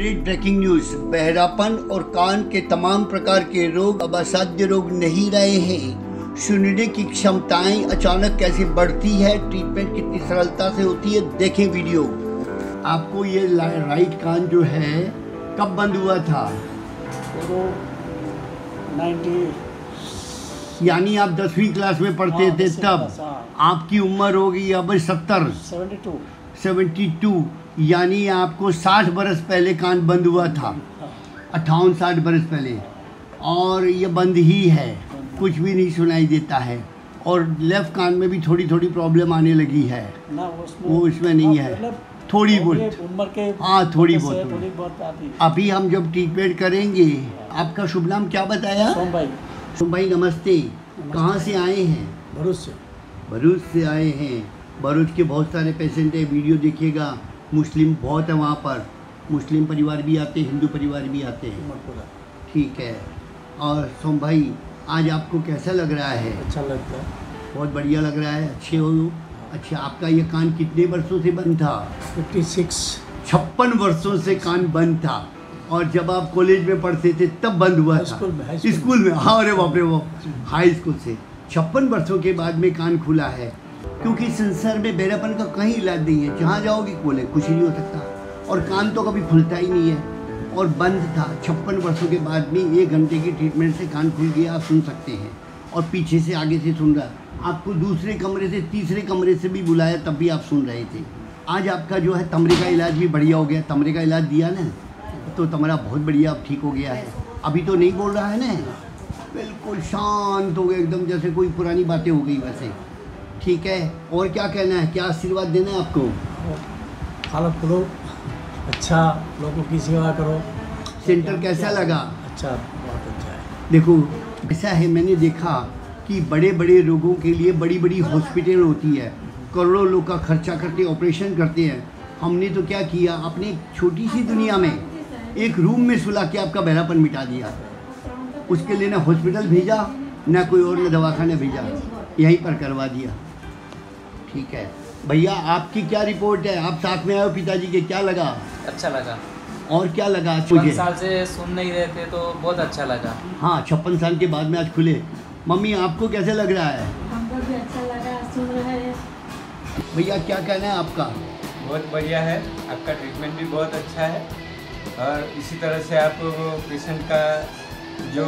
Spirit breaking news बहरापन और कान के तमाम प्रकार के रोग अब असाध्य रोग नहीं रहे हैं। सुनने की क्षमताएँ अचानक कैसे बढ़ती है? ट्रीटमेंट कितनी सरलता से होती है? देखें वीडियो आपको ये राइट कान जो है कब बंद हुआ था? नाइन्टी यानी आप दसवीं क्लास में पढ़ते हाँ, थे तब। हाँ। आपकी उम्र होगी अब सत्तर। सेवेंटी टू सेवेंटी टू यानी आपको साठ बरस पहले कान बंद हुआ था। अट्ठावन साठ बरस पहले। और ये बंद ही है कुछ भी नहीं सुनाई देता है। और लेफ़्ट कान में भी थोड़ी थोड़ी प्रॉब्लम आने लगी है। ना उसमें वो इसमें नहीं हाँ। मतलब थोड़ी बहुत। हाँ, थोड़ी बहुत। अभी हम जब ट्रीटमेंट करेंगे आपका शुभ नाम क्या बताया? सोम भाई। शुभ भाई नमस्ते। कहाँ से आए हैं? भरूच से। भरूच से आए हैं। भरूच के बहुत सारे पेशेंट हैं वीडियो देखिएगा। मुस्लिम बहुत है वहाँ पर। मुस्लिम परिवार भी आते हैं हिंदू परिवार भी आते हैं। ठीक है। और सोम भाई आज आपको कैसा लग रहा है? अच्छा लगता है। बहुत बढ़िया लग रहा है। अच्छे हो अच्छा आपका ये कान कितने वर्षों से बंद था? Fifty six. छप्पन वर्षों से कान बंद था। और जब आप कॉलेज में पढ़ते थे तब बंद हुआ था। स्कूल में, स्कूल में? हाँ अरे बाप रे वो हाई स्कूल से। छप्पन वर्षों के बाद में कान खुला है। क्योंकि संसार में बेरापन का कहीं इलाज नहीं है। जहाँ जाओगे बोले कुछ नहीं हो सकता। और कान तो कभी खुलता ही नहीं है। और बंद था। छप्पन वर्षों के बाद भी एक घंटे की ट्रीटमेंट से कान खुल गया, आप सुन सकते हैं। और पीछे से आगे से सुन रहा। आपको दूसरे कमरे से, तीसरे कमरे से भी बुलाया, तब भी आप सुन रहे थे। आज आपका जो है, तमरे का इलाज भी बढ़िया हो गया। तमरे का इलाज दिया ना? तो तमरा बहुत बढ़िया, अब ठीक हो गया है। अभी तो नहीं बोल रहा है ना? बिल्कुल शांत हो गया, एकदम जैसे कोई पुरानी बातें हो गई वैसे। ठीक है और क्या कहना है? क्या आशीर्वाद देना है आपको? फल फूलो अच्छा लोगों की सेवा करो। सेंटर कैसा लगा? अच्छा बहुत अच्छा है। देखो ऐसा है मैंने देखा कि बड़े बड़े रोगों के लिए बड़ी बड़ी हॉस्पिटल होती है। करोड़ों लोग का खर्चा करते ऑपरेशन करते हैं। हमने तो क्या किया अपने छोटी सी दुनिया में एक रूम में सुला के आपका बहरापन मिटा दिया। उसके लिए ना हॉस्पिटल भेजा ना कोई और ना दवाखाना भेजा। यहीं पर करवा दिया। ठीक है। भैया आपकी क्या रिपोर्ट है? आप साथ में आए हो पिताजी के? क्या लगा? अच्छा लगा। और क्या लगा आज पाँच साल से सुन नहीं रहे थे तो बहुत अच्छा लगा। हाँ छप्पन साल के बाद में आज खुले। मम्मी आपको कैसे लग रहा है? हमको भी अच्छा लगा सुन रहे हैं। भैया क्या कहना है आपका? बहुत बढ़िया है। आपका ट्रीटमेंट भी बहुत अच्छा है। और इसी तरह से आप पेशेंट का जो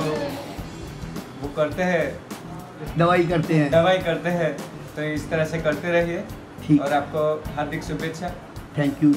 वो करते हैं दवाई करते हैं। दवाई करते हैं। तो इस तरह से करते रहिए और आपको हार्दिक शुभेच्छा। Thank you